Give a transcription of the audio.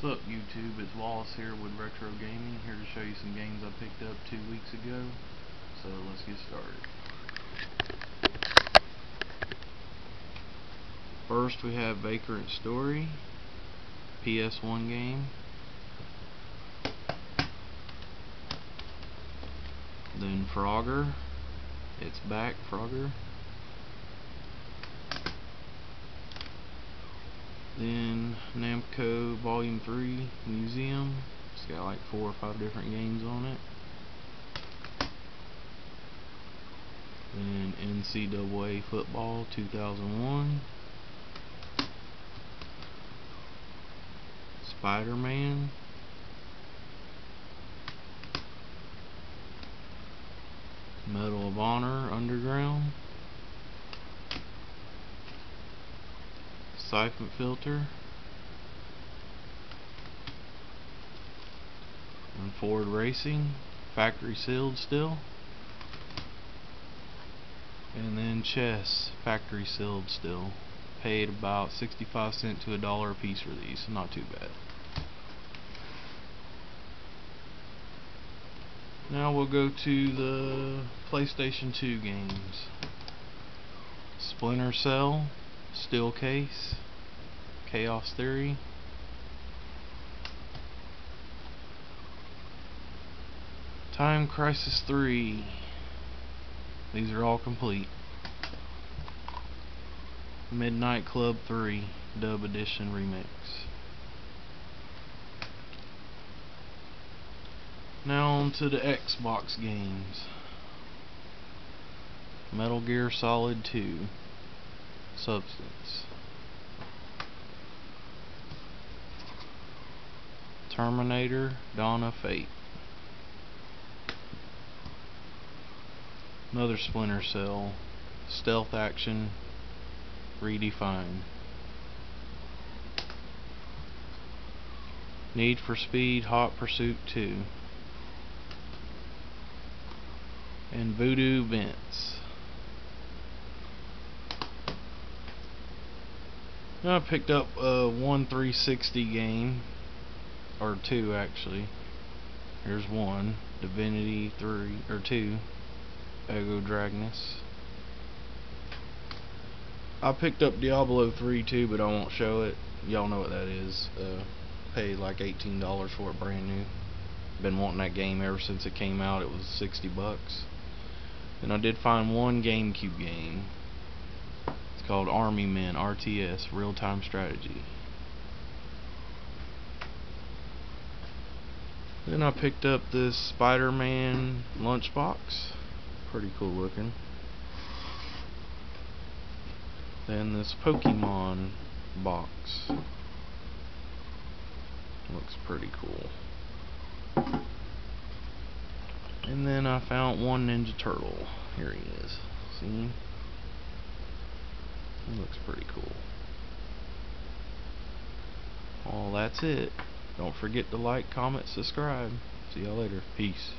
What's up YouTube, it's Wallace here with Retro Gaming, here to show you some games I picked up two weeks ago. So let's get started. First we have Vagrant Story, PS1 game. Then Frogger, it's back Frogger. Then Namco Volume 3 Museum. It's got like four or five different games on it. Then NCAA Football 2001. Spider-Man. Medal of Honor Underground. Syphon Filter and Ford Racing factory sealed still. And then chess factory sealed still. Paid about 65 cents to a dollar a piece for these. Not too bad. Now we'll go to the PlayStation 2 games. Splinter Cell Steel Case, Chaos Theory, Time Crisis 3. These are all complete. Midnight Club 3 Dub Edition Remix. Now on to the Xbox games. Metal Gear Solid 2 substance. Terminator, Dawn of Fate. Another Splinter Cell, Stealth Action, Redefined. Need for Speed, Hot Pursuit 2. And Voodoo Vents. Vince. I picked up a one 360 game, or two actually. Here's one, Divinity 3, or 2, Ego Draconis. I picked up Diablo 3 too, but I won't show it. Y'all know what that is. Uh, paid like $18 for it brand new. Been wanting that game ever since it came out. It was 60 bucks. And I did find one GameCube game It's called Army Men RTS Real Time Strategy. Then I picked up this Spider-Man lunchbox. Pretty cool looking. Then this Pokemon box. Looks pretty cool. And then I found one Ninja Turtle. Here he is. See? looks pretty cool. Well, that's it. Don't forget to like, comment, subscribe. See y'all later. Peace.